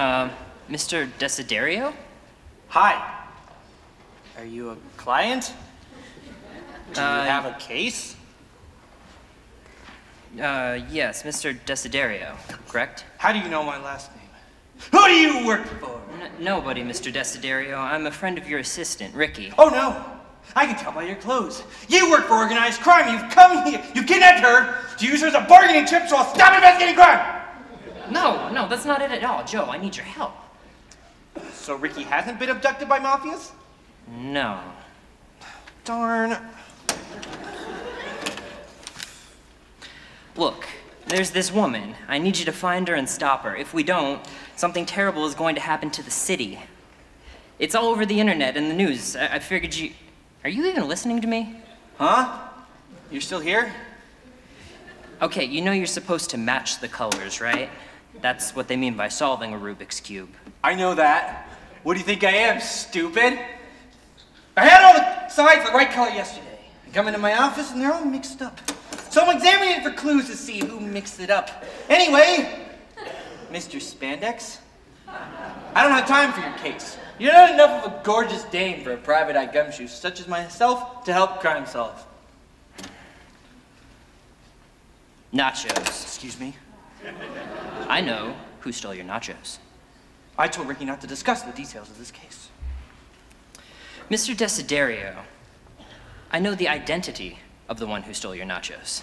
Uh, Mr. Desiderio? Hi. Are you a client? Do you Uh, have a case? Uh, yes, Mr. Desiderio, correct? How do you know my last name? Who do you work for? N- nobody, Mr. Desiderio. I'm a friend of your assistant, Rikki. Oh no! I can tell by your clothes. You work for organized crime. You've come here. You kidnapped her to use her as a bargaining chip so I'll stop investigating crime! No, no, that's not it at all. Joe, I need your help. So Ricky hasn't been abducted by mafias? No. Darn. Look, there's this woman. I need you to find her and stop her. If we don't, something terrible is going to happen to the city. It's all over the internet and the news. I, I figured you. Are you even listening to me? Huh? You're still here? Okay, you know you're supposed to match the colors, right? That's what they mean by solving a Rubik's Cube. I know that. What do you think I am, stupid? I had all the sides the right color yesterday. I come into my office and they're all mixed up. So I'm examining it for clues to see who mixed it up. Anyway, Mr. Spandex, I don't have time for your case. You're not enough of a gorgeous dame for a private eye gumshoe such as myself to help crime solve. Nachos. Excuse me? I know who stole your nachos. I told Rikki not to discuss the details of this case. Mr. Desiderio, I know the identity of the one who stole your nachos.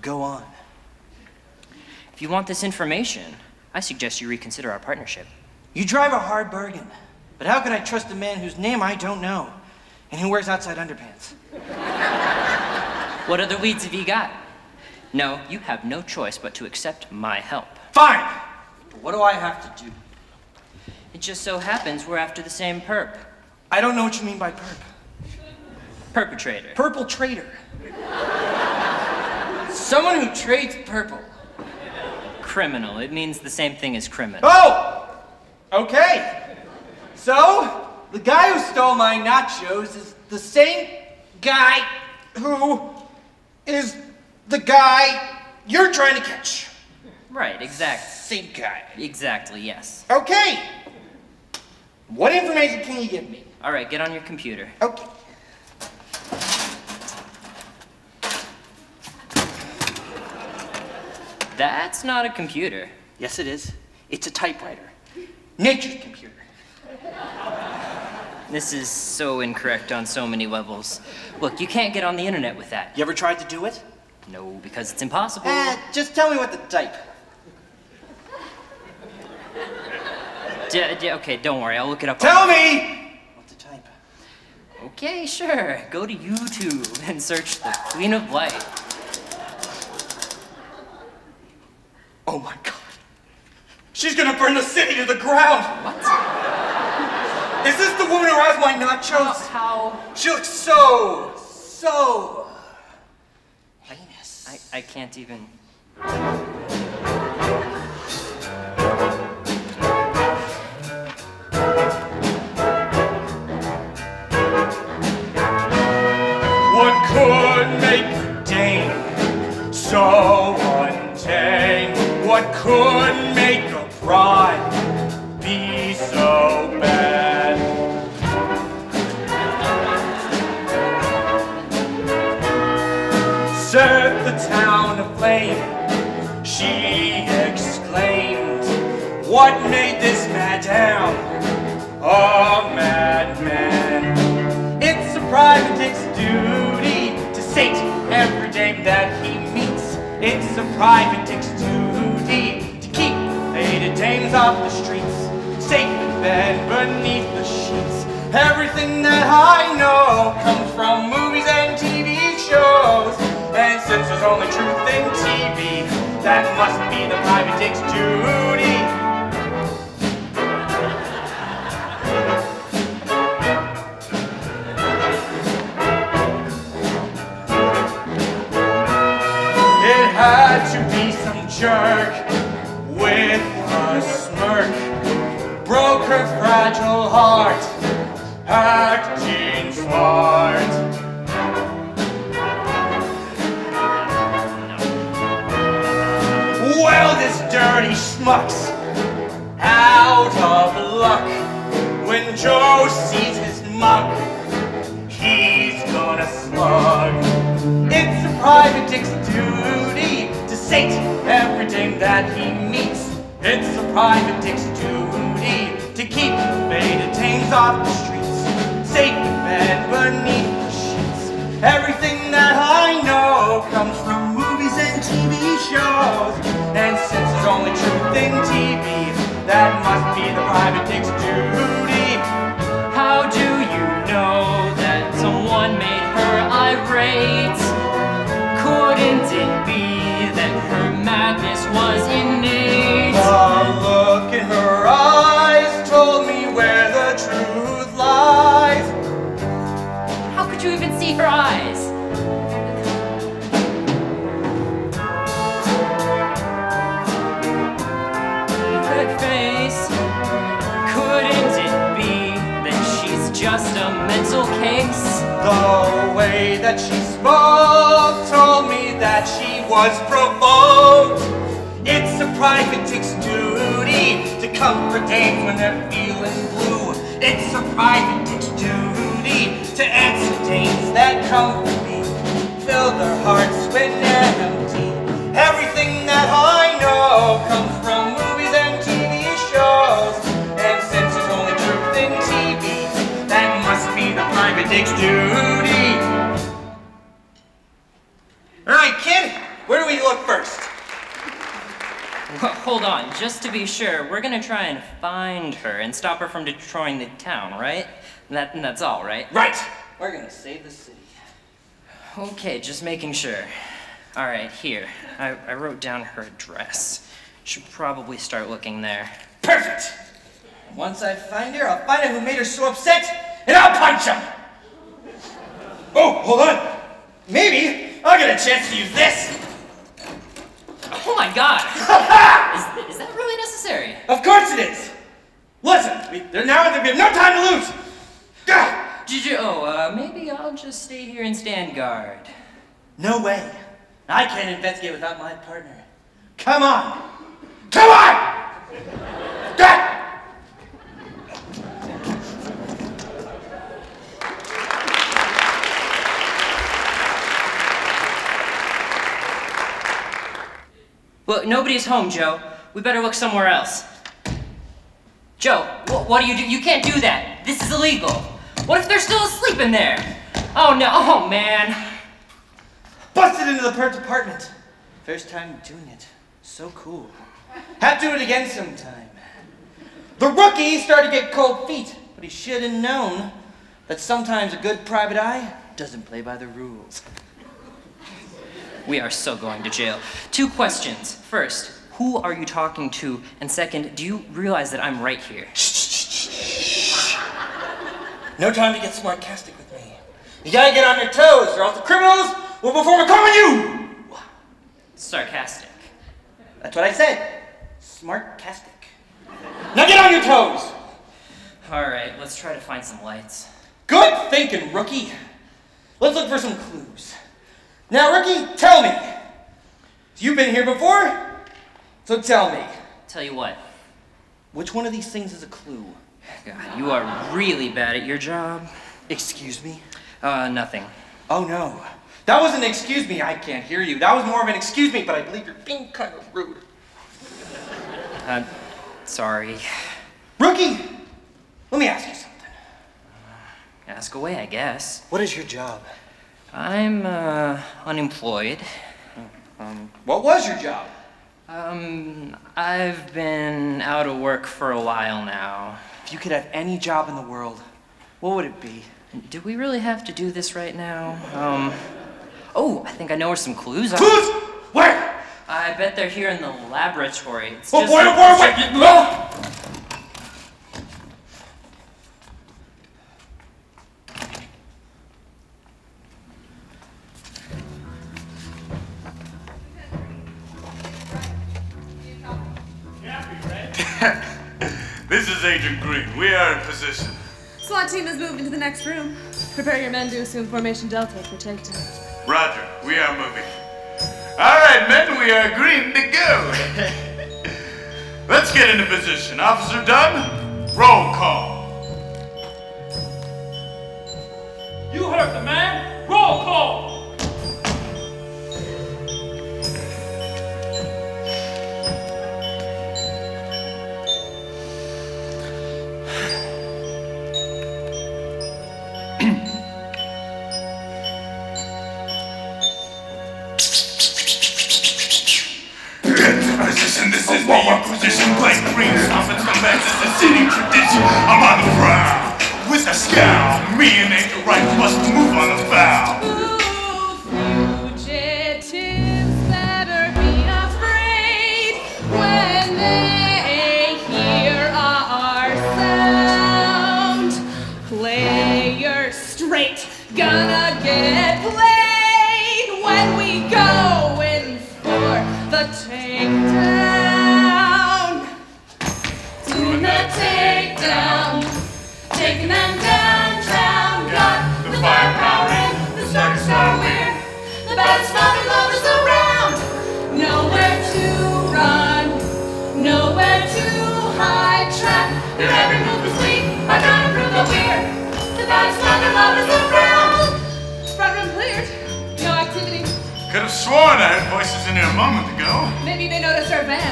Go on. If you want this information, I suggest you reconsider our partnership. You drive a hard bargain, but how can I trust a man whose name I don't know and who wears outside underpants? What other leads have you got? No, you have no choice but to accept my help. Fine! But what do I have to do? It just so happens we're after the same perp. I don't know what you mean by perp. Perpetrator. Purple trader. Someone who trades purple. criminal. It means the same thing as criminal. Oh! Okay. So, the guy who stole my nachos is the same guy who is the guy you're trying to catch. Right, exact. Same guy. Exactly, yes. Okay. What information can you give me? All right, get on your computer. Okay. That's not a computer. Yes, it is. It's a typewriter. Nature's computer. This is so incorrect on so many levels. Look, you can't get on the internet with that. You ever tried to do it? No, because it's impossible. Eh, just tell me what to type. D- d- okay, don't worry, I'll look it up. Tell me what to type. Okay, sure. Go to YouTube and search the Queen of Light. Oh my god. She's gonna burn the city to the ground. What? Is this the woman who has my nachos? How? She looks so, so heinous. I, I can't even. What could make Dane so untamed? What could make a bride be so bad? What made this madam a madman? It's a private duty to sate every dame that he meets. It's a private duty to keep faded dames off the streets, safe bed beneath the sheets. Everything that I know comes from movies and TV shows. And since there's only truth in TV, that must be the private dick's duty. jerk with a smirk broke her fragile heart, acting smart. Well, this dirty schmuck's out of luck when Joe sees his muck. He's gonna slug. It's a private dick's dude sate everything that he meets. It's a private duty to keep faded tames off the streets. Safe in bed beneath the sheets. Everything that I know comes from movies and TV shows. And since there's only truth in TV, that must be the private duty. How do you know that someone made her irate? Was provoked. It's a private dick's duty to comfort dames when they're feeling blue. It's a private dick's duty to answer dames that comfort me, fill their hearts when they're empty. Everything that I know comes from movies and TV shows, and since there's only truth in TV, that must be the private dick's duty. Where do we look first? Well, hold on, just to be sure, we're gonna try and find her and stop her from destroying the town, right? That, that's all, right? Right. We're gonna save the city. Okay, just making sure. All right, here. I, I wrote down her address. Should probably start looking there. Perfect. Once I find her, I'll find out who made her so upset, and I'll punch him. Oh, hold on. Maybe I'll get a chance to use this. Oh my god! is, is that really necessary? Of course it is. Listen, we're now we have no time to lose. You, oh, uh, maybe I'll just stay here and stand guard. No way. I can't investigate without my partner. Come on. Come on! Well, nobody's home, Joe. We better look somewhere else. Joe, wh- what do you do? You can't do that. This is illegal. What if they're still asleep in there? Oh no, oh man. Busted into the perp's apartment. First time doing it. So cool. Have to do it again sometime. The rookie started to get cold feet, but he should have known that sometimes a good private eye doesn't play by the rules. We are so going to jail. Two questions. First, who are you talking to? And second, do you realize that I'm right here? No time to get sarcastic with me. You gotta get on your toes, or else the criminals will perform a crime on you! Sarcastic. That's what I said. Smartcastic. Now get on your toes! All right, let's try to find some lights. Good thinking, rookie. Let's look for some clues. Now, rookie, tell me. You've been here before? So tell me, Tell you what, which one of these things is a clue? God, you are really bad at your job. Excuse me? Uh, nothing. Oh no. That wasn't an excuse me, I can't hear you. That was more of an excuse me, but I believe you're being kind of rude. Uh, sorry. Rookie, let me ask you something. Ask away, I guess. What is your job? I'm, uh, unemployed. Um, what was your job? Um, I've been out of work for a while now. If you could have any job in the world, what would it be? Do we really have to do this right now? Um, oh, I think I know where some clues are. Clues? Where? I bet they're here in the laboratory. It's Oh just oh boy, wait! This is Agent Green. We are in position. SWAT team has moved into the next room. Prepare your men to assume formation Delta for takedown. Roger, we are moving. All right, men, we are green to go. Let's get into position. Officer Dunn,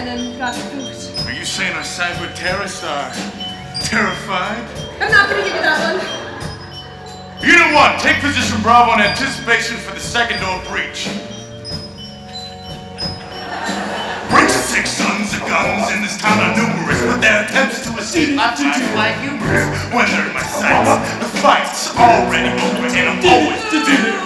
noticed our got spooked. Are you saying our cyber terrorists are terrified? I'm not gonna give you that one. Unit 1, take position Bravo in anticipation for the second door breach. Breach six sons of guns in this town are numerous, but their attempts to escape are too too like humorous. When they're in my sights, the fight's already over, and I'm always the dinner.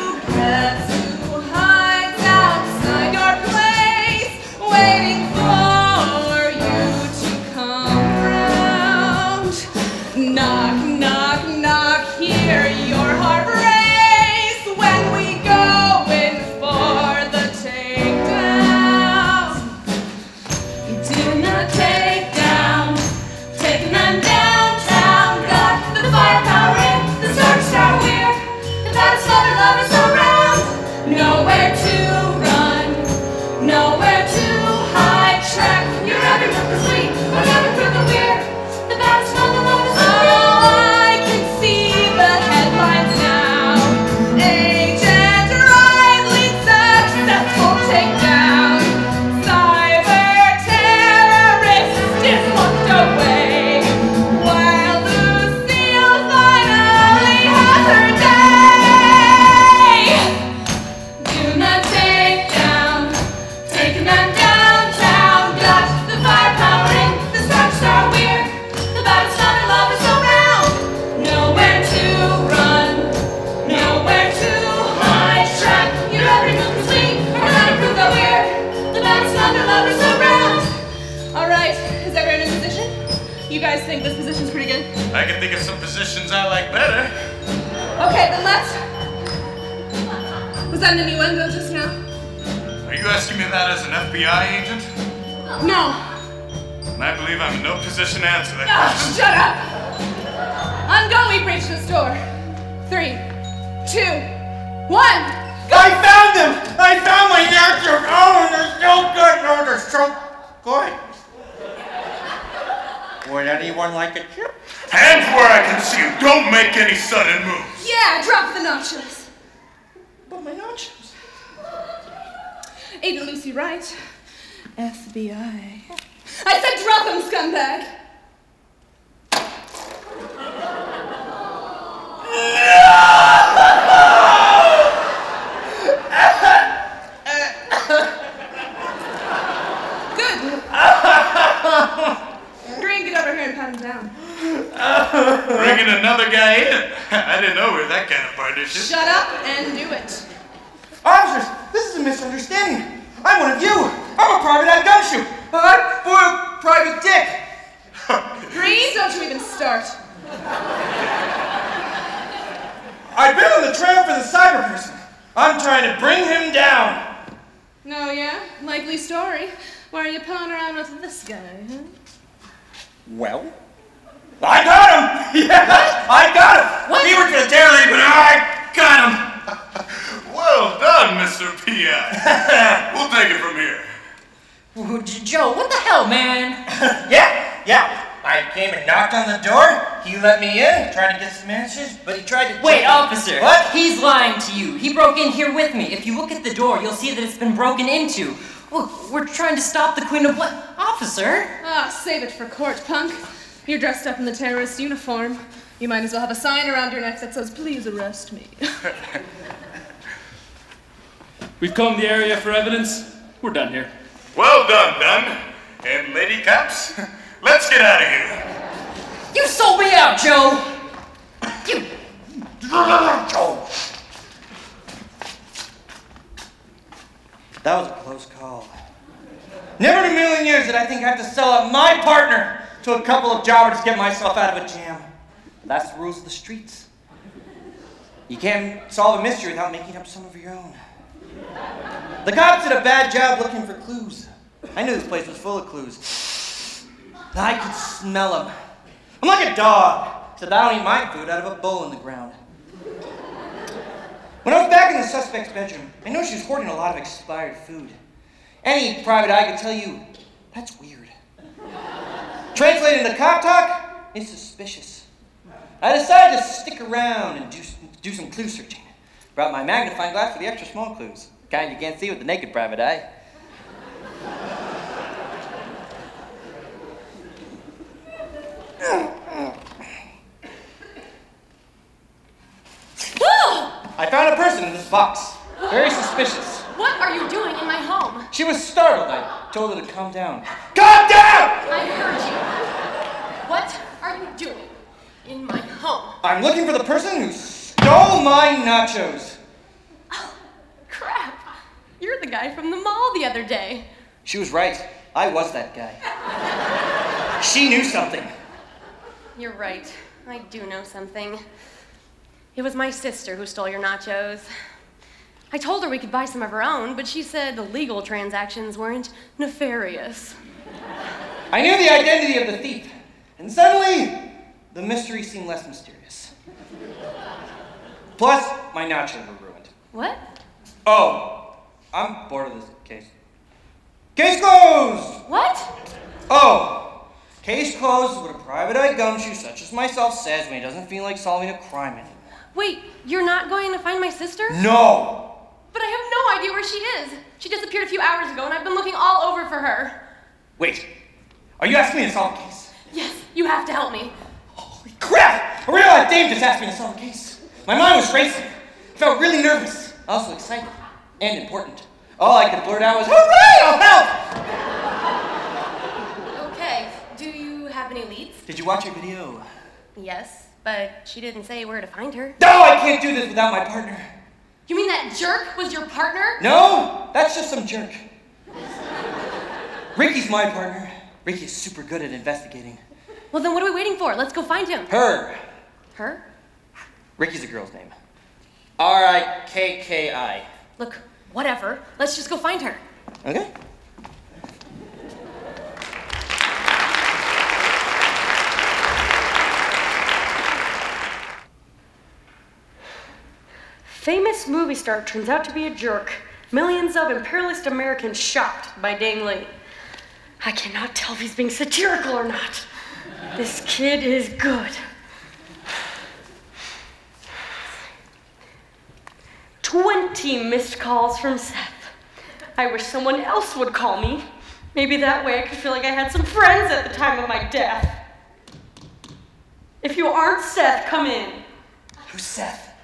That an innuendo just now? Are you asking me that as an FBI agent? No. And I believe I'm in no position to answer that Ah, question. shut up! On go, we breach this door. Three, two, one. I found them! I found my natural. Oh, and they're so good. Oh, they're so good. Would anyone like a chip? Hands where I can see you. Don't make any sudden moves. Yeah, drop the nachos. My nachos. Agent Lucy Wright, FBI. I said drop them, scumbag. Good. Green, get over here and pat him down. Bringing another guy in. I didn't know we were that kind of partnership. Shut up and do it. Officers, this is a misunderstanding. I'm one of you. I'm a private eye gumshoe. I'm for Private Dick. Green, don't you even start. I've been on the trail for the cyber person. I'm trying to bring him down. No, yeah? Likely story. Why are you pulling around with this guy, huh? Well? I got him! Yeah, I got him! What? He worked for the terror league, but I got him! Well done, Mr. P.I. we'll take it from here. Joe, what the hell, man? Yeah, yeah. I came and knocked on the door. He let me in, trying to get some answers, but he tried to. Wait, officer! What? He's lying to you. He broke in here with me. If you look at the door, you'll see that it's been broken into. Look, we're trying to stop the Queen of what? Officer? Ah, save it for court, punk. You're dressed up in the terrorist uniform. You might as well have a sign around your neck that says, please arrest me. We've combed the area for evidence. We're done here. Well done, Dunn. And Lady Caps, let's get out of here. You sold me out, Joe! You. Joe! That was a close call. Never in a million years did I think I'd have to sell out my partner to a couple of jobbers to get myself out of a jam. That's the rules of the streets. You can't solve a mystery without making up some of your own. The cops did a bad job looking for clues. I knew this place was full of clues. I could smell them. I'm like a dog, except I don't eat my food out of a bowl in the ground. When I was back in the suspect's bedroom, I noticed she was hoarding a lot of expired food. Any private eye could tell you, that's weird. Translated into cop talk, it's suspicious. I decided to stick around and do, do some clue searching. Brought my magnifying glass for the extra small clues. Kind you can't see with the naked private eye. I found a person in this box. Very suspicious. what are you doing in my home? She was startled. I told her to calm down. Calm down! I heard you. What are you doing in my home? I'm looking for the person who stole my nachos. Crap. You're the guy from the mall the other day. She was right. I was that guy. she knew something. You're right. I do know something. It was my sister who stole your nachos. I told her we could buy some of her own, but she said the legal transactions weren't nefarious. I knew the identity of the thief, and suddenly the mystery seemed less mysterious. Plus, my nachos were ruined. What? Oh, I'm bored of this case. Case closed! What? Oh, case closed is what a private eye gumshoe such as myself says when he doesn't feel like solving a crime anymore. Wait, you're not going to find my sister? No! But I have no idea where she is. She disappeared a few hours ago, and I've been looking all over for her. Wait, are you asking me to solve a case? Yes, you have to help me. Holy crap! A real life Dave just asked me to solve a case. My mind was racing. I felt really nervous. I was Also excited. And important. All I could blurt out was, Hooray! I'll help! Okay, do you have any leads? Did you watch your video? Yes, but she didn't say where to find her. No, I can't do this without my partner. You mean that jerk was your partner? No, that's just some jerk. Rikki's my partner. Rikki is super good at investigating. Well, then what are we waiting for? Let's go find him. Her. Her? Rikki's a girl's name. R I K K I. Look, whatever. Let's just go find her. Okay. Famous movie star turns out to be a jerk. Millions of imperialist Americans shocked by Dane Lee. I cannot tell if he's being satirical or not. This kid is good. Twenty missed calls from Seth. I wish someone else would call me. Maybe that way I could feel like I had some friends at the time of my death. If you aren't Seth, come in. Who's Seth?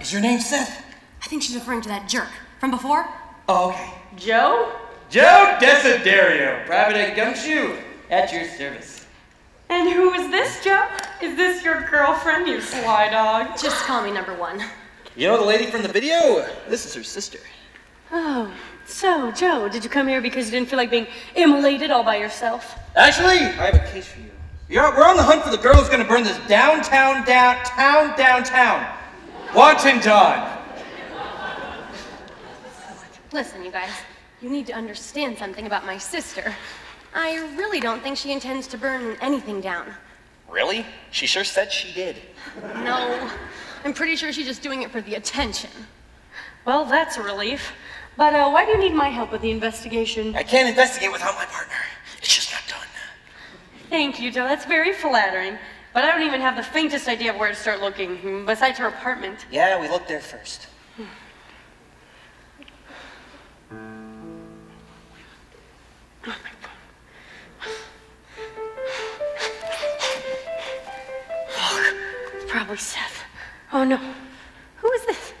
Is your name Seth? I think she's referring to that jerk from before. Oh, okay. Joe? Joe Desiderio, private eye gumshoe, at your service. And who is this, Joe? Is this your girlfriend, you sly dog? Just call me number one. You know the lady from the video? This is her sister. Oh, so, Joe, did you come here because you didn't feel like being immolated all by yourself? Actually, I have a case for you. You're, we're on the hunt for the girl who's gonna burn this downtown, downtown, downtown. Dawn. Listen, you guys, you need to understand something about my sister. I really don't think she intends to burn anything down. Really? She sure said she did. No, I'm pretty sure she's just doing it for the attention. Well, that's a relief. But uh, why do you need my help with the investigation? I can't investigate without my partner. It's just not done. Thank you, Joe. That's very flattering. But I don't even have the faintest idea of where to start looking, besides her apartment. Yeah, we looked there first. It's probably Seth. Oh no. Who is this?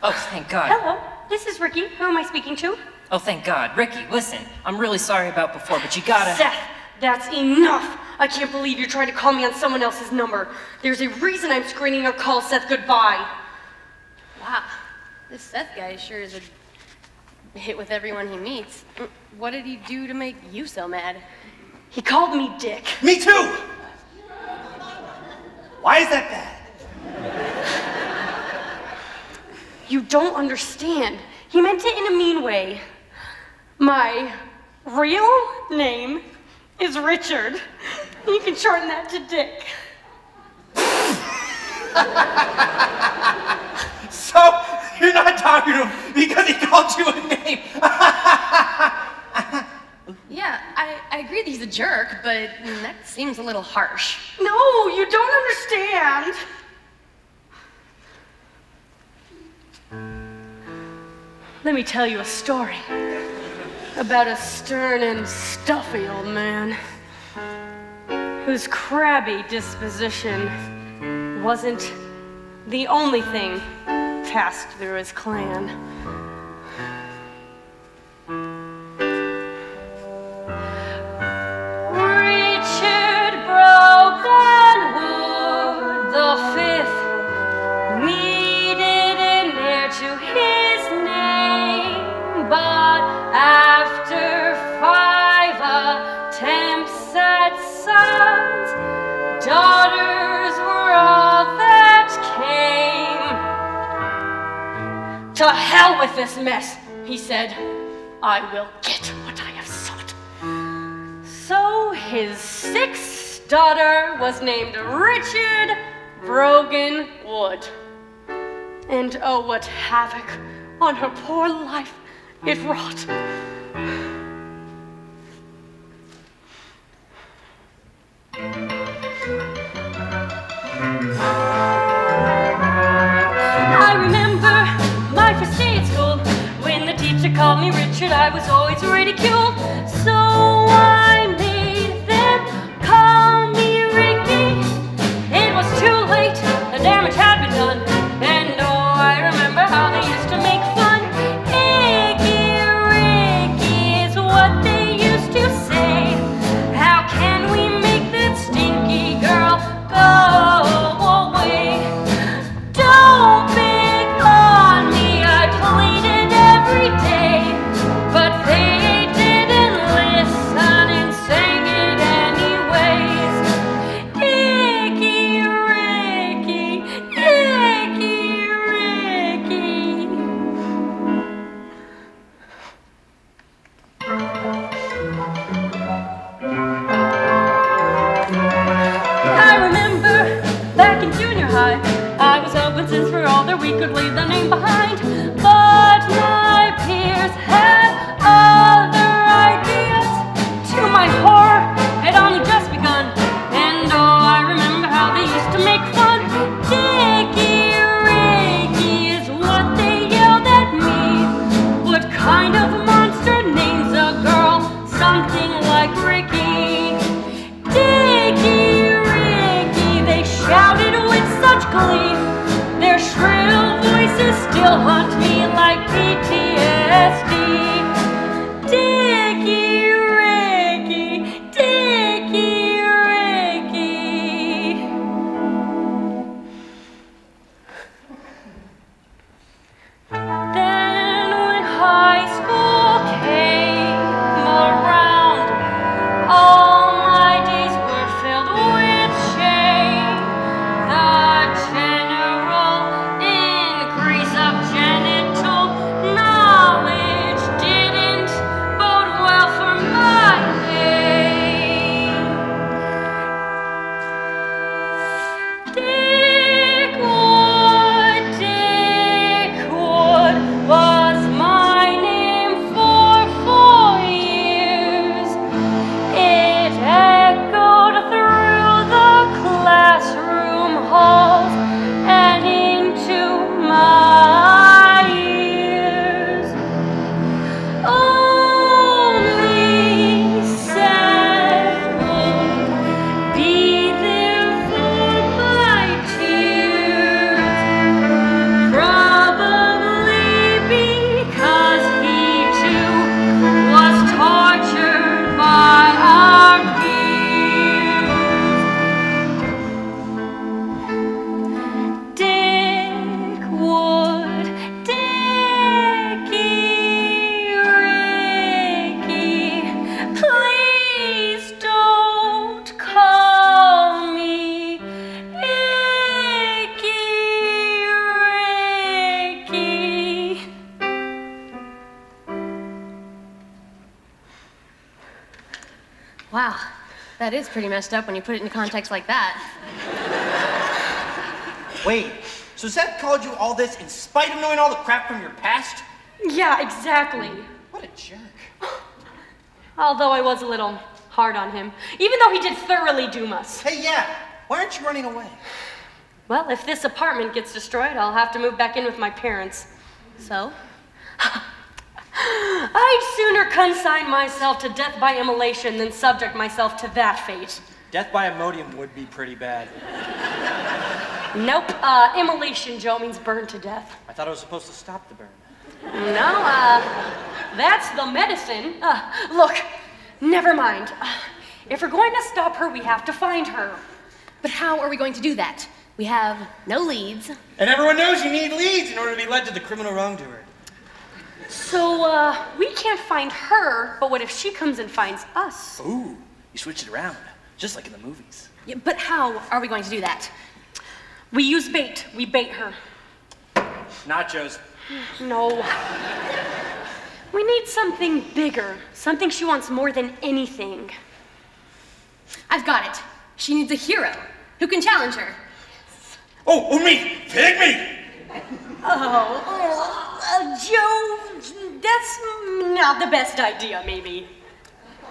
Oh, thank God. Hello, this is Rikki. Who am I speaking to? Oh, thank God. Rikki, listen. I'm really sorry about before, but you gotta. Seth, that's enough. I can't believe you're trying to call me on someone else's number. There's a reason I'm screening your call, Seth. Goodbye. Wow, this Seth guy sure is a hit with everyone he meets. Mm, What did he do to make you so mad? He called me Dick. Me too! Why is that bad? You don't understand. He meant it in a mean way. My real name is Richard. You can shorten that to Dick. So, you're not talking to him because he called you a name. Yeah, I, I agree that he's a jerk, but that seems a little harsh. No, you don't understand. Let me tell you a story about a stern and stuffy old man whose crabby disposition wasn't the only thing passed through his clan. To hell with this mess, he said. I will get what I have sought. So his sixth daughter was named Richard Brogan Wood. And oh, what havoc on her poor life it wrought. I called me Richard. I was always ridiculed, so I is pretty messed up when you put it in context like that. Wait, so Seth called you all this in spite of knowing all the crap from your past? Yeah, exactly. What a jerk. Although I was a little hard on him, even though he did thoroughly doom us. Hey, yeah, why aren't you running away? Well, if this apartment gets destroyed, I'll have to move back in with my parents. So? I'd sooner consign myself to death by immolation than subject myself to that fate. Death by Imodium would be pretty bad. Nope, uh, immolation, Joe, means burned to death. I thought it was supposed to stop the burn. No, uh, that's the medicine. Uh, look, never mind. Uh, if we're going to stop her, we have to find her. But how are we going to do that? We have no leads. And everyone knows you need leads in order to be led to the criminal wrongdoer. So, uh, we can't find her, but what if she comes and finds us? Ooh, you switch it around, just like in the movies. Yeah, but how are we going to do that? We use bait. We bait her. Nachos. No. We need something bigger. Something she wants more than anything. I've got it. She needs a hero who can challenge her. Oh, oh, me! Pick me! Oh, oh uh, Joe, that's not the best idea, maybe.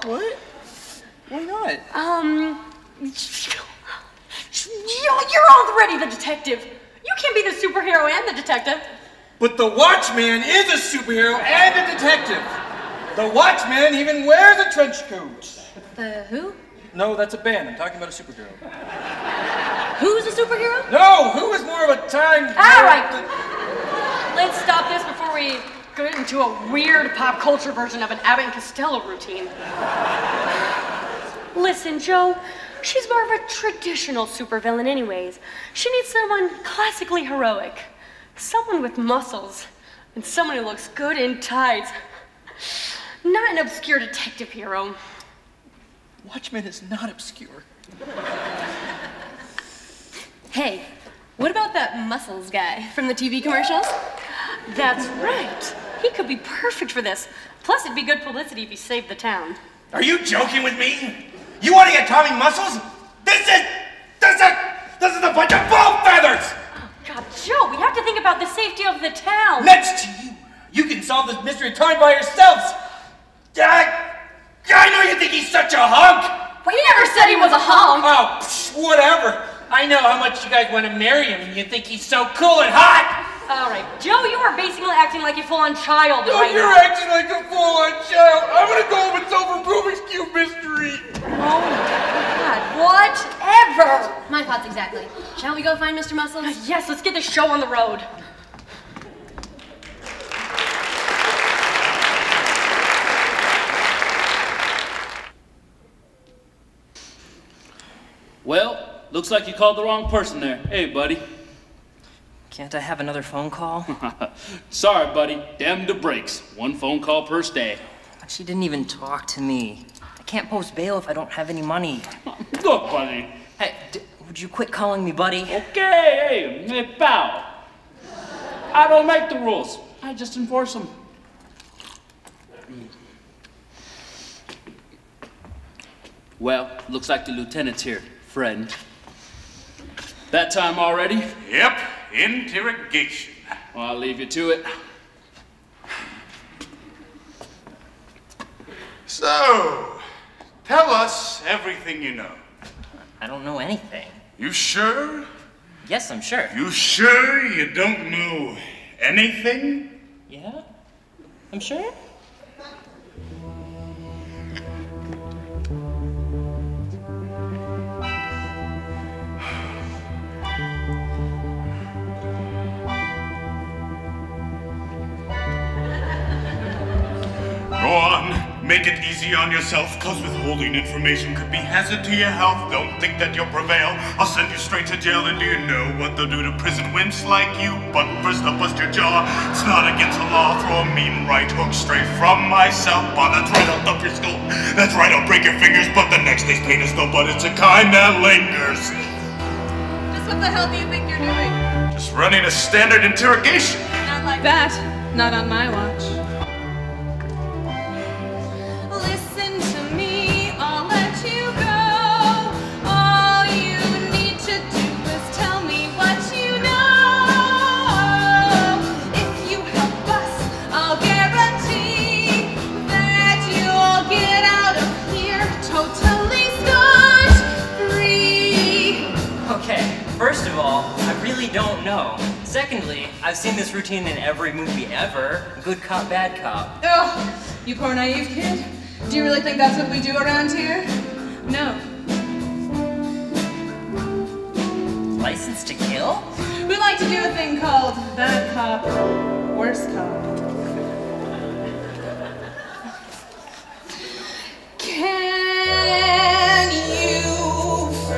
What? Why not? Um, Joe, you're already the detective. You can't be the superhero and the detective. But the Watchman is a superhero and a detective. The Watchman even wears a trench coat. The who? No, that's a band. I'm talking about a superhero. Who's a superhero? No, who is more of a time? All right. Let's stop this before we get into a weird pop culture version of an Abbott and Costello routine. Listen, Joe, she's more of a traditional supervillain anyways. She needs someone classically heroic. Someone with muscles. And someone who looks good in tights. Not an obscure detective hero. Watchman is not obscure. Hey, what about that muscles guy from the TV commercials? That's right. He could be perfect for this. Plus, it'd be good publicity if he saved the town. Are you joking with me? You want to get Tommy Muscles? This is, this is, this is a bunch of bull feathers! Oh, God, Joe, we have to think about the safety of the town. Next to you, you can solve this mystery of Tommy by yourselves. I, I know you think he's such a hunk! We never said he was a hunk. Oh, psh, whatever. I know how much you guys want to marry him, and you think he's so cool and hot. All right, Joe, you are basically acting like a full-on child Oh, right you're now. acting like a full-on child. I'm gonna go home and solve a Rubik's Cube mystery. Oh my God, whatever. My thoughts exactly. Shall we go find Mr. Muscles? Uh, yes, let's get this show on the road. Well, looks like you called the wrong person there. Hey, buddy. Can't I have another phone call? Sorry, buddy. Damn the brakes. One phone call per stay. But she didn't even talk to me. I can't post bail if I don't have any money. Look, buddy. Hey, d- would you quit calling me buddy? Okay, hey, hey, pal. I don't make the rules. I just enforce them. Well, looks like the lieutenant's here, friend. That time already? Yep, interrogation. Well, I'll leave you to it. So, tell us everything you know. I don't know anything. You sure? Yes, I'm sure. You sure you don't know anything? Yeah? I'm sure? Make it easy on yourself, cause withholding information could be hazard to your health. Don't think that you'll prevail. I'll send you straight to jail, and do you know what they'll do to prison wimps like you? But first I'll bust your jaw. It's not against the law. Throw a mean right hook straight from myself. But that's right, I'll thump your skull. That's right, I'll break your fingers. But the next day's pain is no, but it's a kind that lingers. Just what the hell do you think you're doing? Just running a standard interrogation. Not like that. Not on my watch. Secondly, I've seen this routine in every movie ever. Good cop, bad cop. Oh, you poor naive kid. Do you really think that's what we do around here? No. License to kill? We like to do a thing called bad cop, worst cop. Can you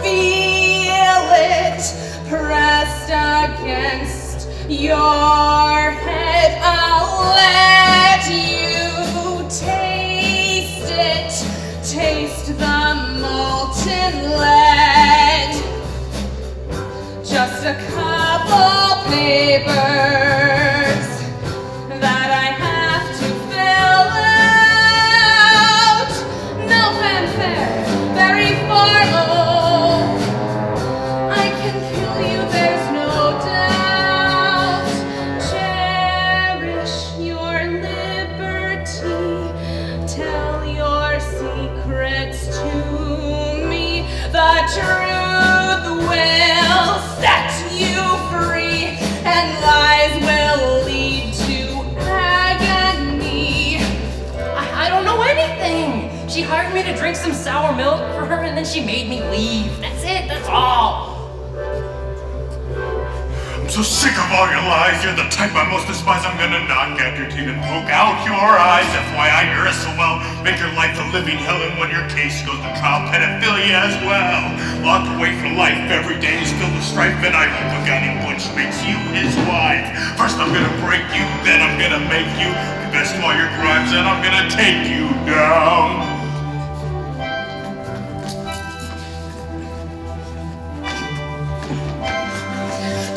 feel it pressed against your head? I'll let you taste it. Taste the molten lead. Just a couple papers drink some sour milk for her and then she made me leave. That's it, that's all. I'm so sick of all your lies. You're the type I most despise. I'm gonna knock out your teeth and poke out your eyes. FYI, you're SOL. Make your life a living hell, and when your case goes to trial, pedophilia as well. Locked away for life. Every day is filled with strife, and I hope a guy named Butch makes you his wife. First, I'm gonna break you, then I'm gonna make you confess all your crimes, and I'm gonna take you down.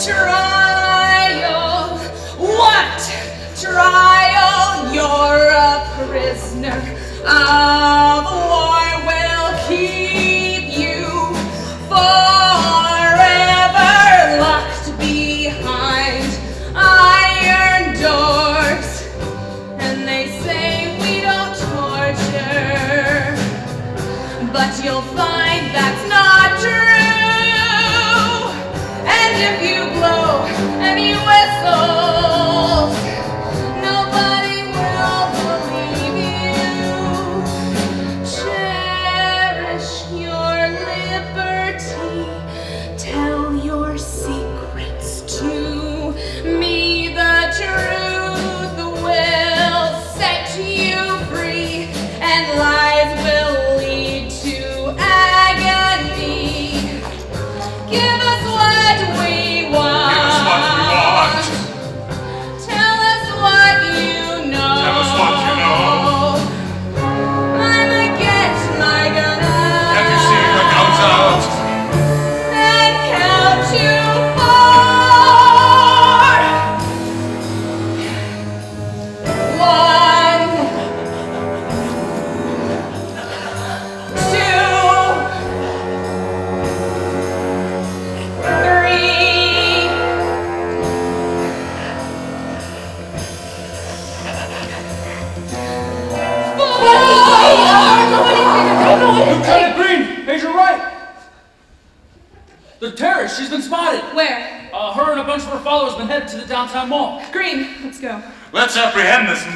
Trial, what? Trial, you're a prisoner of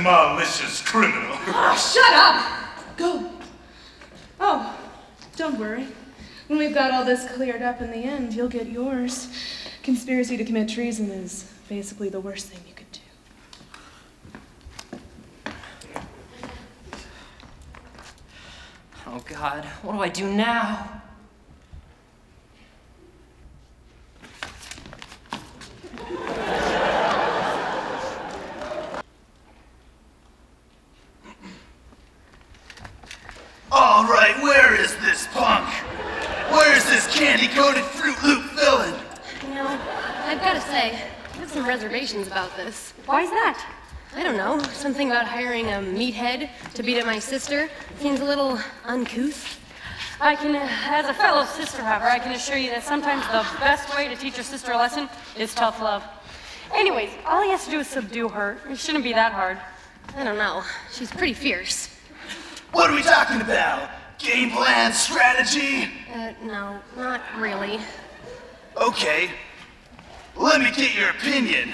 malicious criminal. Oh, shut up! Go. Oh, don't worry. When we've got all this cleared up in the end, you'll get yours. Conspiracy to commit treason is basically the worst thing you could do. Oh god, what do I do now? All right, where is punk? Where's this candy-coated Fruit Loop villain? You know, I've got to say, I have some reservations about this. Why's that? I don't know, something about hiring a meathead to beat up my sister seems a little uncouth. I can, uh, as a fellow sister, however, I can assure you that sometimes the best way to teach your sister a lesson is tough love. Anyways, all he has to do is subdue her. It shouldn't be that hard. I don't know, she's pretty fierce. What are we talking about? Game plan, strategy? Uh, no, not really. Okay. Let me get your opinion.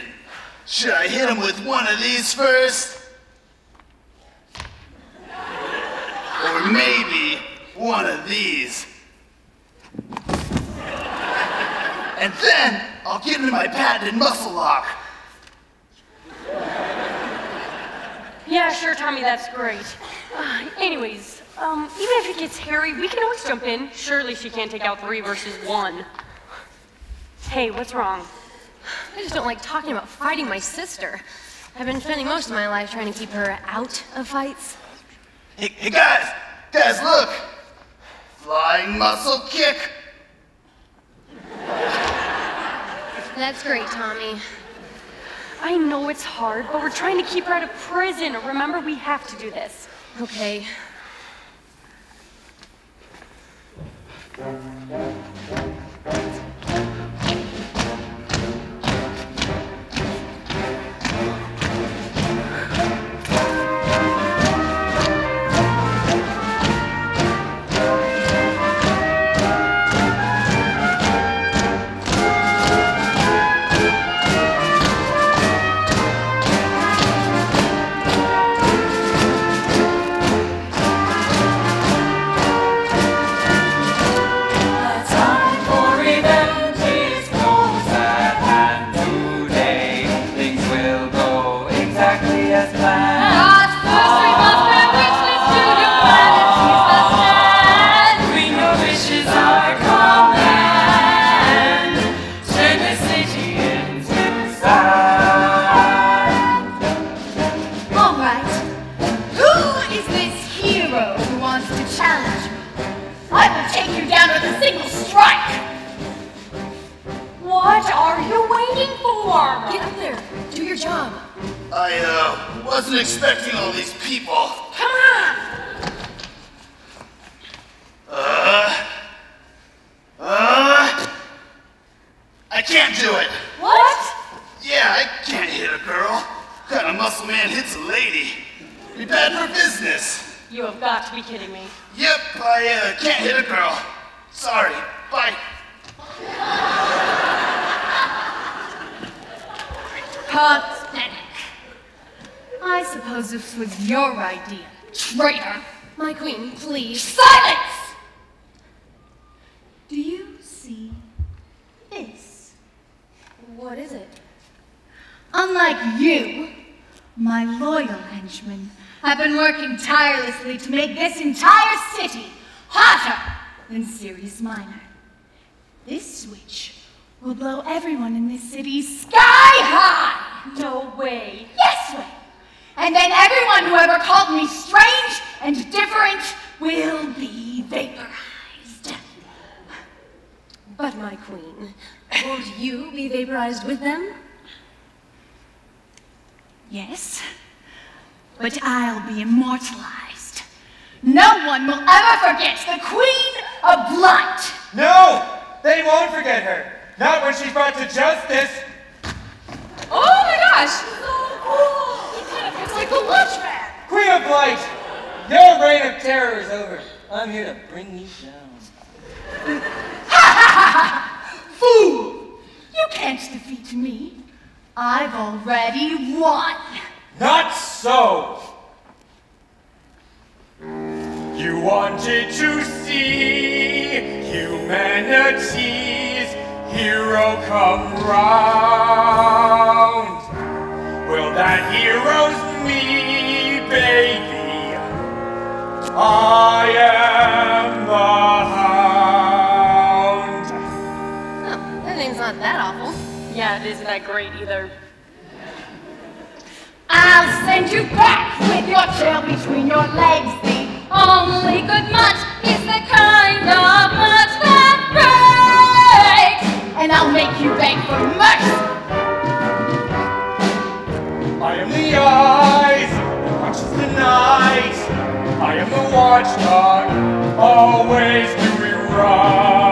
Should I hit him with one of these first? Or maybe one of these? And then I'll get into my patented muscle lock. Yeah, sure, Tommy, that's great. Uh, anyways, um, even if it gets hairy, we can always jump in. Surely she can't take out three versus one. Hey, what's wrong? I just don't like talking about fighting my sister. I've been spending most of my life trying to keep her out of fights. Hey, hey guys, guys, look! Flying muscle kick. That's great, Tommy. I know it's hard, but we're trying to keep her out of prison. Remember, we have to do this. Okay. Time can't do it. What? Yeah, I can't hit a girl. What kind of muscle man hits a lady? Be bad for business. You have got to be kidding me. Yep, I uh, can't hit a girl. Sorry. Bye. Pathetic. I suppose this was your idea, traitor. My queen, please. Silence! Do you see this? What is it? Unlike you, my loyal henchmen have been working tirelessly to make this entire city hotter than Sirius Minor. This switch will blow everyone in this city sky high! No way. Yes way! And then everyone who ever called me strange and different will be vaporized. But my queen, won't you be vaporized with them? Yes, but I'll be immortalized. No one will ever forget the Queen of Blight! No! They won't forget her. Not when she's brought to justice. Oh my gosh! So cool! He kind of looks like the Lunchman! Queen of Blight, your reign of terror is over. I'm here to bring you down. Ha ha ha! Fool! You can't defeat me. I've already won. Not so! You wanted to see humanity's hero come round. Well, that hero's me, baby. I am It isn't that great either. I'll send you back with your tail between your legs. The only good much is the kind of much that breaks. And I'll make you beg for mercy. I am the eyes that watches the night. I am the watchdog, always doing right.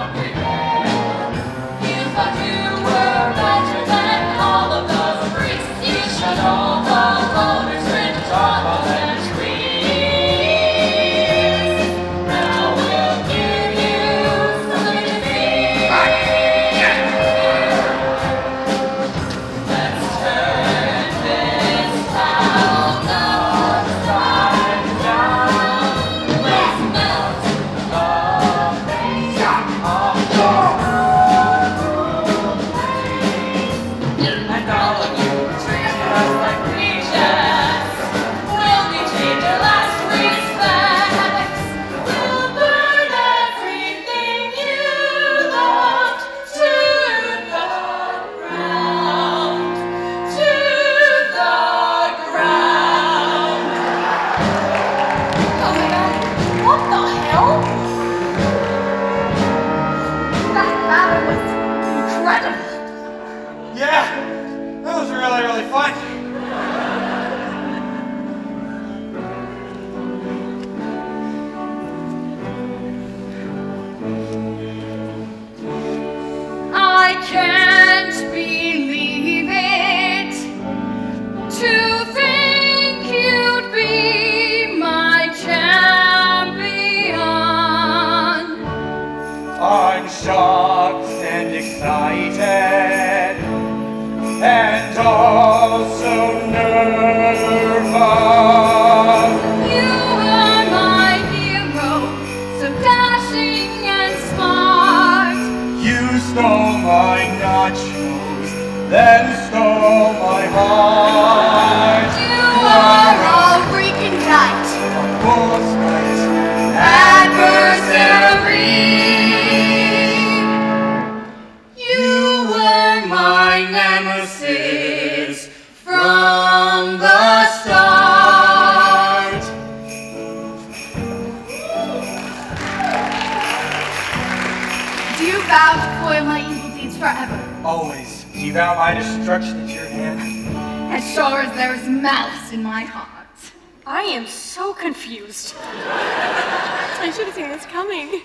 sure as there is malice in my heart. I am so confused. I should have seen this coming.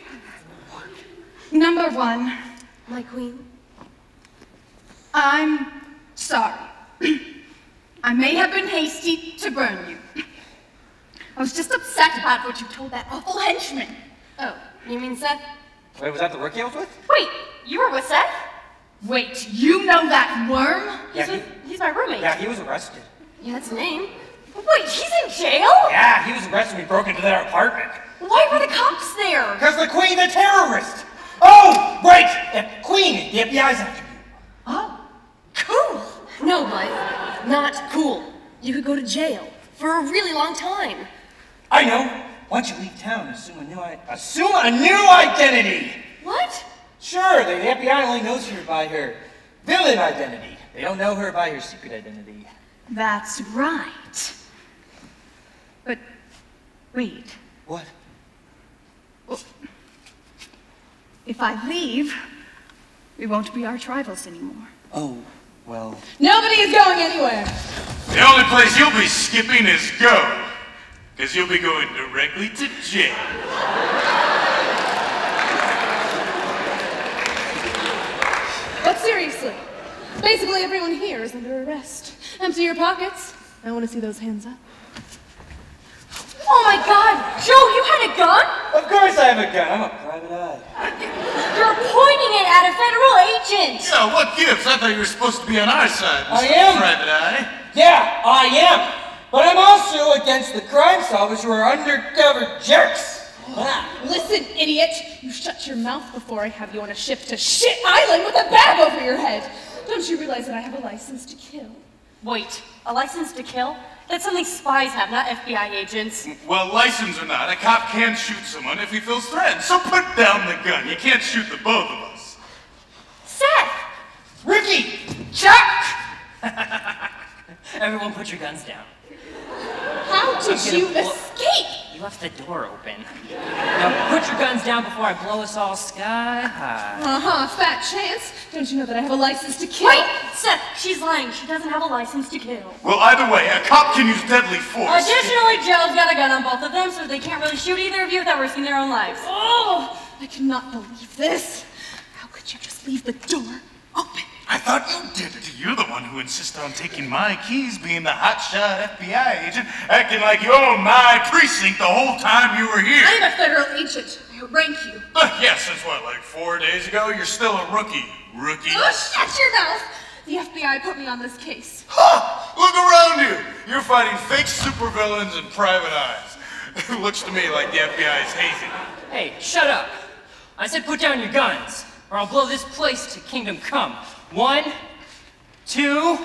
Number one, My queen. I'm sorry. I may have been hasty to burn you. I was just upset about what you told that awful henchman. Oh, you mean Seth? Wait, was that the rookie I was with? Wait, you were with Seth? Wait, you know that worm? He's, Yeah, with, he's my roommate. Yeah, he was arrested. Yeah, that's his name. Wait, he's in jail? Yeah, he was arrested when we broke into their apartment. Why were the cops there? Because the queen, the terrorist! Oh, right! The queen, the FBI's after you. Oh, Cool. No, Blythe. Not cool. You could go to jail for a really long time. I know. Once you leave town, and assume a new assume a new identity. What? Sure, the, the FBI only knows her by her villain identity. They don't know her by her secret identity. that's right. But wait, What? if I leave, we won't be arch rivals anymore. Oh, well. Nobody is going anywhere. The only place you'll be skipping is go. Because you'll be going directly to jail. Seriously, basically everyone here is under arrest. Empty your pockets. I want to see those hands up. Oh my god, Joe, you had a gun? Of course I have a gun. I'm a private eye. You're pointing it at a federal agent. Yeah, what gives? I thought you were supposed to be on our side. I Mr. am. Private Eye. Yeah, I am. But I'm also against the crime solvers who are undercover jerks. Ah. Listen, idiot! You shut your mouth before I have you on a ship to Shit Island with a bag over your head. Don't you realize that I have a license to kill? Wait, a license to kill? That's something spies have, not FBI agents. Well, license or not, a cop can shoot someone if he feels threatened. So put down the gun. You can't shoot the both of us. Seth! Rikki! Chuck! Everyone put your guns down. How did you escape? You left the door open. Now put your guns down before I blow us all sky high. Uh-huh, fat chance. Don't you know that I have a license to kill? Wait, Seth, she's lying. She doesn't have a license to kill. Well, either way, a cop can use deadly force. Additionally, Joe's got a gun on both of them, so they can't really shoot either of you without risking their own lives. Oh, I cannot believe this. How could you just leave the door open? I thought you did it. You're the one who insisted on taking my keys, being the hotshot FBI agent, acting like you owned my precinct the whole time you were here. I'm a federal agent. I outrank you. Uh, yeah, since what, like four days ago? You're still a rookie. Rookie. Oh, shut your mouth! The FBI put me on this case. Ha! Look around you. You're fighting fake supervillains and private eyes. It looks to me like the FBI is hazing. Hey, shut up! I said put down your guns, or I'll blow this place to kingdom come. One, two.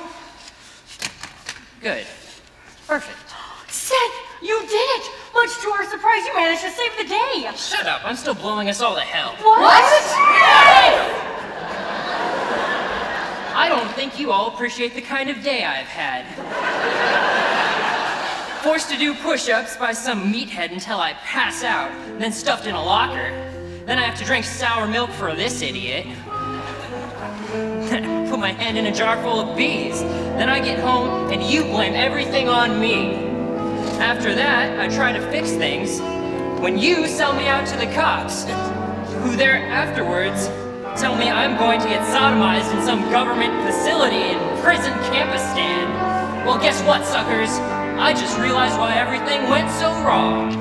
Good. Perfect. Seth, you did it! Much to our surprise, you managed to save the day. Shut up, I'm still blowing us all to hell. What? I don't think you all appreciate the kind of day I've had. Forced to do push ups by some meathead until I pass out, then stuffed in a locker. Then I have to drink sour milk for this idiot. Put my hand in a jar full of bees. Then I get home and you blame everything on me. After that, I try to fix things when you sell me out to the cops, who there afterwards tell me I'm going to get sodomized in some government facility in prison campistan. Well, guess what, suckers? I just realized why everything went so wrong.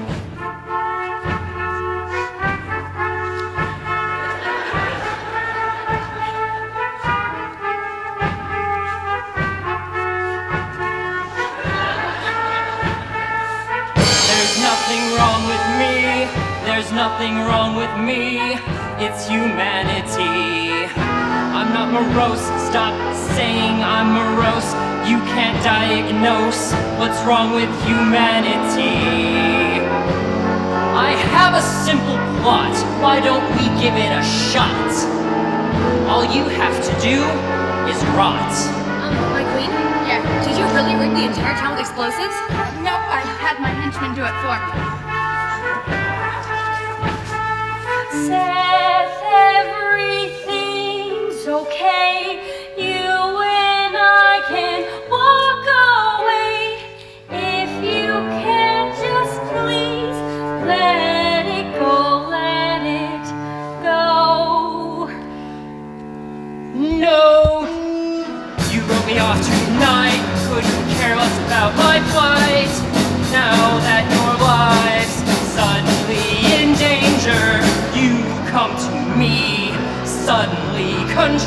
Nothing wrong with me. It's humanity. I'm not morose. Stop saying I'm morose. You can't diagnose what's wrong with humanity. I have a simple plot. Why don't we give it a shot? All you have to do is rot. Um, my queen? Yeah. Did you really rig the entire town with explosives? Nope, I had my henchmen do it for me. Seth, everything's okay. You and I can walk away. If you can just please let it go, let it go. No! You wrote me off tonight, couldn't care less about my plight.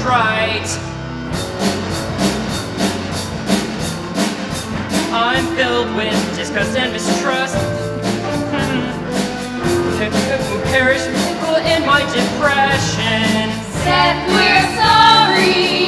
Contrite. I'm filled with disgust and mistrust. Perish in my depression. Seth, we're sorry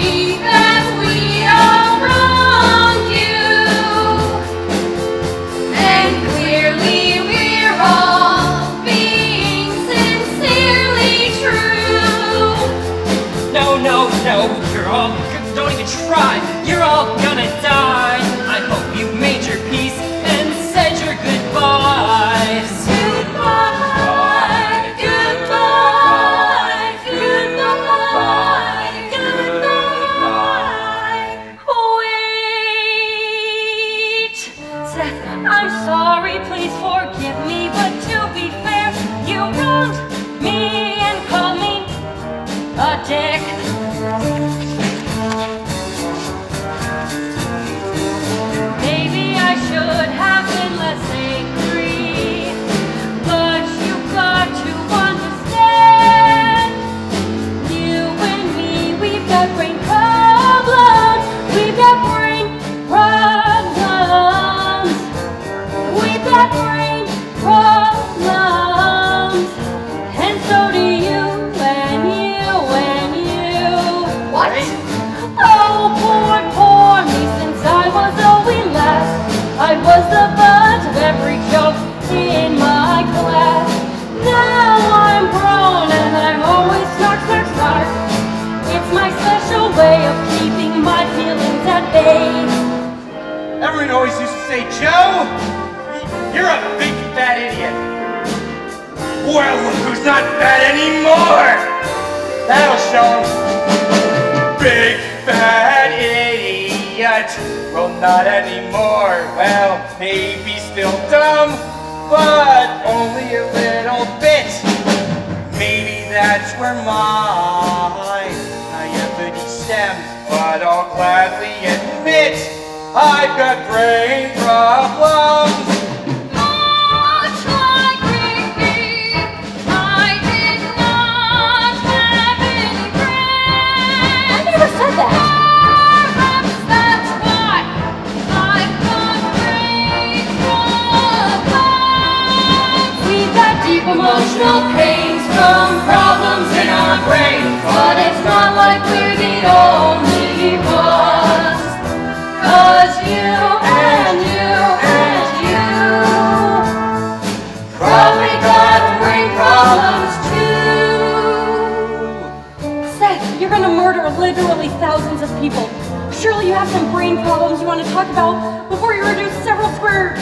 literally thousands of people. Surely you have some brain problems you want to talk about before you reduce several square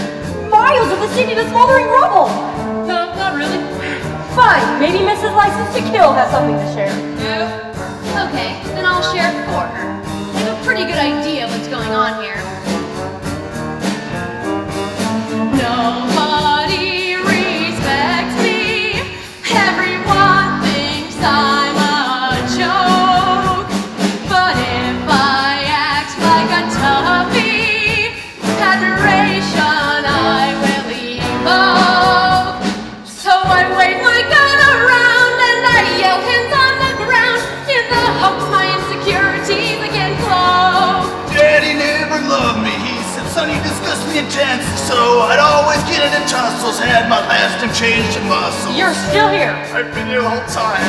miles of the city to smoldering rubble. No, not really. Fine, maybe Mrs. License to Kill has something to share. No. Okay, then I'll share for her. I have a pretty good idea what's going on here. Nobody So I'd always get it in tussles. Had my last name changed to muscle. You're still here. I've been here the whole time.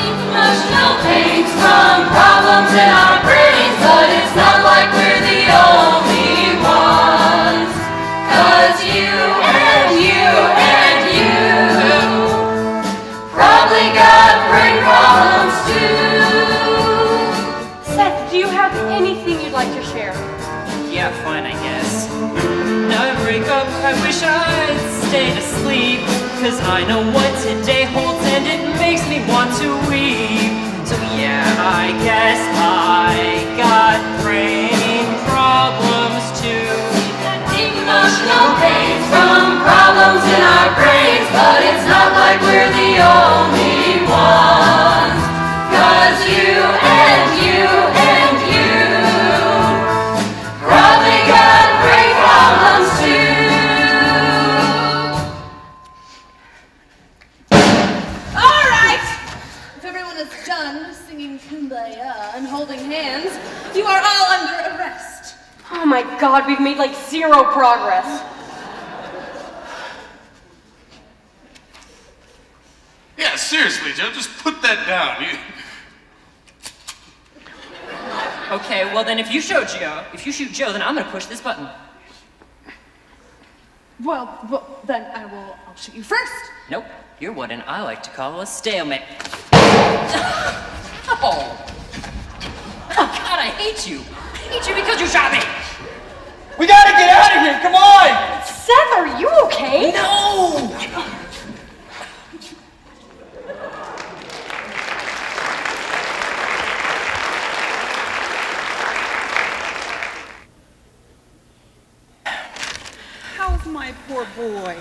Emotional pains from problems in our brains, but it's not like we're the only ones. Cause you and you and you I wish I'd stayed asleep. Cause I know what today holds and it makes me want to weep. So yeah, I guess I got brain problems too. Emotional pain from problems in our brains, but it's not like we're the only ones. Cause you is done singing Kumbaya and holding hands, you are all under arrest. Oh my god, we've made like zero progress. Yeah, seriously, Joe, just put that down. You, Okay, well then if you show Joe, if you shoot Joe, then I'm gonna push this button. Well, well then I will. I'll shoot you first. Nope, you're what an I like to call a stalemate. Oh. oh God, I hate you. I hate you because you shot me. We gotta get out of here, come on! Seth, are you okay? No! How's my poor boy?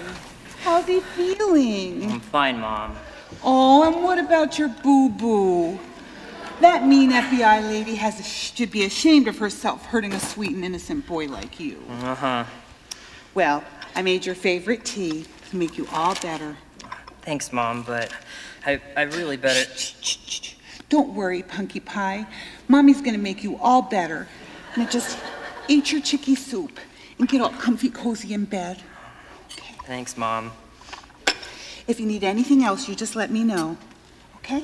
How's he feeling? I'm fine, Mom. Oh, and what about your boo-boo? That mean FBI lady has a, should be ashamed of herself hurting a sweet and innocent boy like you. Uh-huh. Well, I made your favorite tea to make you all better. Thanks, Mom, but I, I really better... Shh, shh, shh, Don't worry, Punky Pie. Mommy's gonna make you all better. Now just eat your chicky soup and get all comfy cozy in bed. Okay. Thanks, Mom. If you need anything else, you just let me know, okay?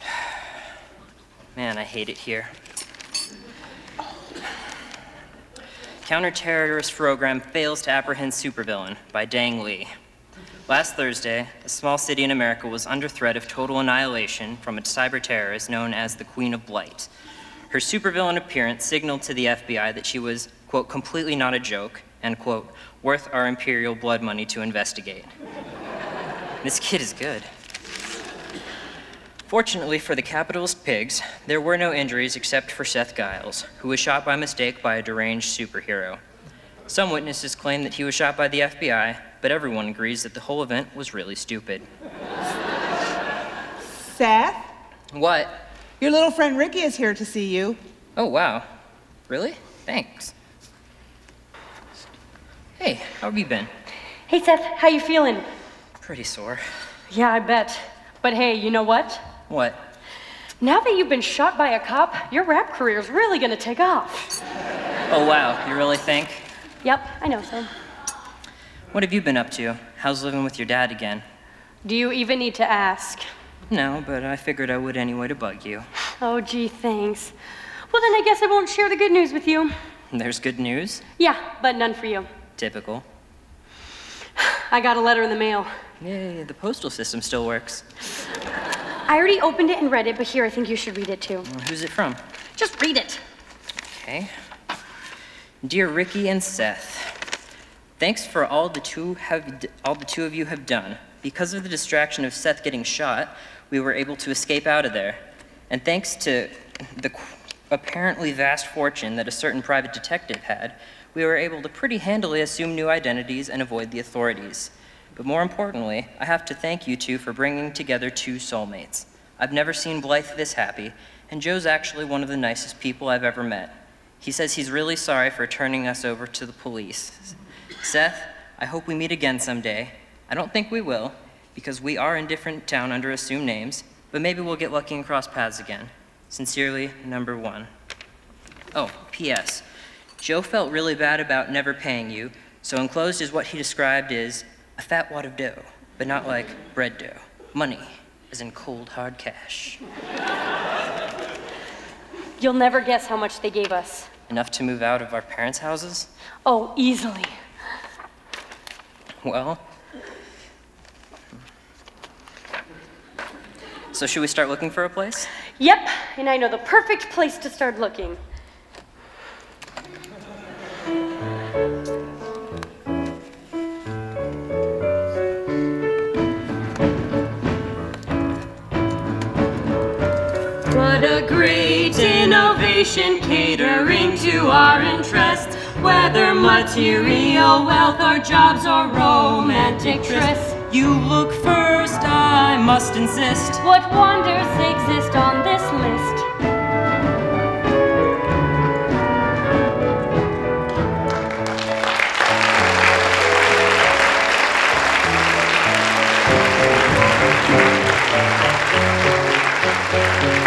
Man, I hate it here. Counterterrorist program fails to apprehend supervillain by Dang Lee. Last Thursday, a small city in America was under threat of total annihilation from a cyber terrorist known as the Queen of Blight. Her supervillain appearance signaled to the FBI that she was, quote, completely not a joke, and, quote, worth our imperial blood money to investigate. This kid is good. Fortunately for the capitalist pigs, there were no injuries except for Seth Giles, who was shot by mistake by a deranged superhero. Some witnesses claim that he was shot by the FBI, but everyone agrees that the whole event was really stupid. Seth, What? your little friend Rikki is here to see you. Oh, wow. Really? Thanks. Hey, how have you been? Hey Seth, how you feeling? Pretty sore. Yeah, I bet. But hey, you know what? What? Now that you've been shot by a cop, your rap career is really gonna take off. Oh, wow. You really think? Yep, I know so. What have you been up to? How's living with your dad again? Do you even need to ask? No, but I figured I would anyway to bug you. Oh, gee, thanks. Well, then I guess I won't share the good news with you. There's good news. Yeah, but none for you. Typical. I got a letter in the mail. Yay, the postal system still works. I already opened it and read it, but here, I think you should read it too. Well, who's it from? Just read it. Okay. Dear Rikki and Seth, thanks for all the two have all the two of you have done. Because of the distraction of Seth getting shot, we were able to escape out of there. And thanks to the qu- apparently vast fortune that a certain private detective had, we were able to pretty handily assume new identities and avoid the authorities. But more importantly, I have to thank you two for bringing together two soulmates. I've never seen Blythe this happy, and Joe's actually one of the nicest people I've ever met. He says he's really sorry for turning us over to the police. Seth, I hope we meet again someday. I don't think we will, because we are in different town under assumed names, but maybe we'll get lucky and cross paths again. Sincerely, number one. Oh, P.S. Joe felt really bad about never paying you, so enclosed is what he described as a fat wad of dough, but not like bread dough. Money, as in cold, hard cash. You'll never guess how much they gave us. Enough to move out of our parents' houses? Oh, easily. Well. So, should we start looking for a place? Yep, and I know the perfect place to start looking. What a great innovation catering to our interests, whether material wealth or jobs or romantic trysts. You look first, I must insist. What wonders exist